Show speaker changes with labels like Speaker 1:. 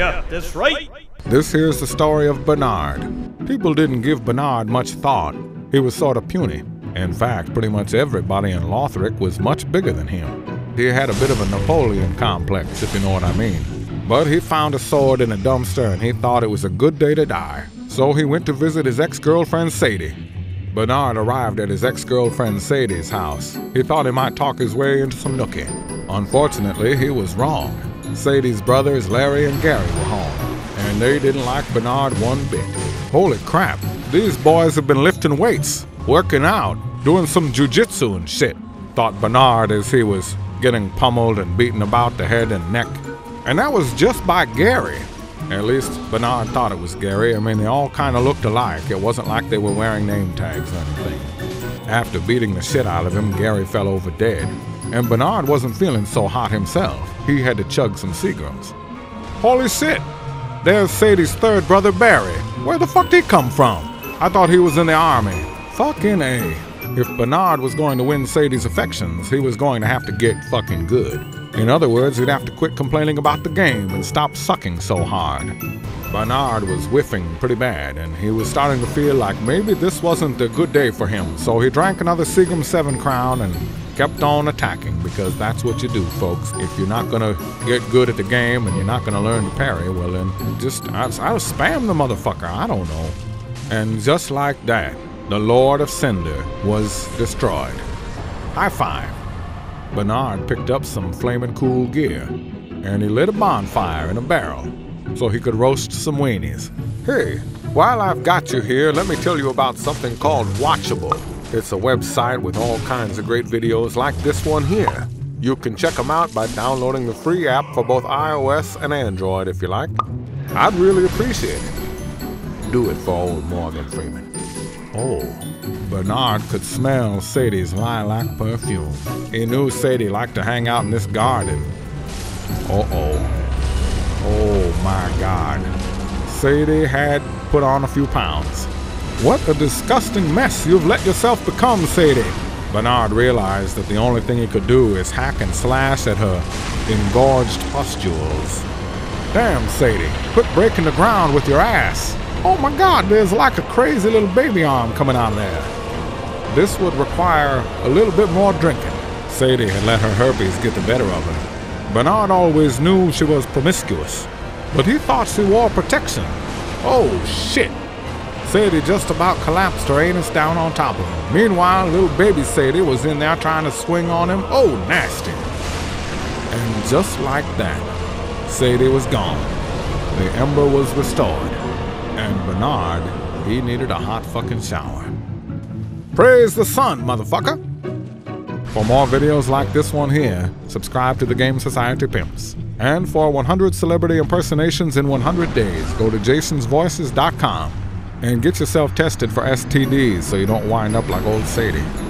Speaker 1: Yeah, that's right.
Speaker 2: This here's the story of Bernard. People didn't give Bernard much thought. He was sort of puny. In fact, pretty much everybody in Lothric was much bigger than him. He had a bit of a Napoleon complex, if you know what I mean. But he found a sword in a dumpster and he thought it was a good day to die. So he went to visit his ex girlfriend Sadie. Bernard arrived at his ex girlfriend Sadie's house. He thought he might talk his way into some nookie. Unfortunately, he was wrong. Sadie's brothers, Larry and Gary, were home, and they didn't like Bernard one bit. Holy crap, these boys have been lifting weights, working out, doing some jujitsu and shit, thought Bernard as he was getting pummeled and beaten about the head and neck. And that was just by Gary. At least Bernard thought it was Gary. I mean, they all kind of looked alike. It wasn't like they were wearing name tags or anything. After beating the shit out of him, Gary fell over dead. And Bernard wasn't feeling so hot himself. He had to chug some Seagrams. Holy shit! There's Sadie's third brother, Barry. Where the fuck did he come from? I thought he was in the army. Fucking A. If Bernard was going to win Sadie's affections, he was going to have to get fucking good. In other words, he'd have to quit complaining about the game and stop sucking so hard. Bernard was whiffing pretty bad, and he was starting to feel like maybe this wasn't a good day for him, so he drank another Seagram 7 Crown and kept on attacking because that's what you do, folks. If you're not gonna get good at the game and you're not gonna learn to parry, well then just I, I spam the motherfucker. I don't know. And just like that, the Lord of Cinder was destroyed. High five. Bernard picked up some flaming cool gear, and he lit a bonfire in a barrel so he could roast some weenies. Hey, while I've got you here, let me tell you about something called Watchable. It's a website with all kinds of great videos like this one here. You can check them out by downloading the free app for both iOS and Android if you like. I'd really appreciate it. Do it for old Morgan Freeman. Oh, Bernard could smell Sadie's lilac perfume. He knew Sadie liked to hang out in this garden. Uh oh. Oh my God. Sadie had put on a few pounds. What a disgusting mess you've let yourself become, Sadie. Bernard realized that the only thing he could do is hack and slash at her engorged pustules. Damn, Sadie, quit breaking the ground with your ass. Oh my god, there's like a crazy little baby arm coming out of there. This would require a little bit more drinking. Sadie had let her herpes get the better of her. Bernard always knew she was promiscuous, but he thought she wore protection. Oh shit! Sadie just about collapsed her anus down on top of him. Meanwhile, little baby Sadie was in there trying to swing on him. Oh, nasty. And just like that, Sadie was gone. The ember was restored. And Bernard, he needed a hot fucking shower. Praise the sun, motherfucker! For more videos like this one here, subscribe to the Game Society Pimps. And for 100 celebrity impersonations in 100 days, go to jasonsvoices.com and get yourself tested for STDs so you don't wind up like old Sadie.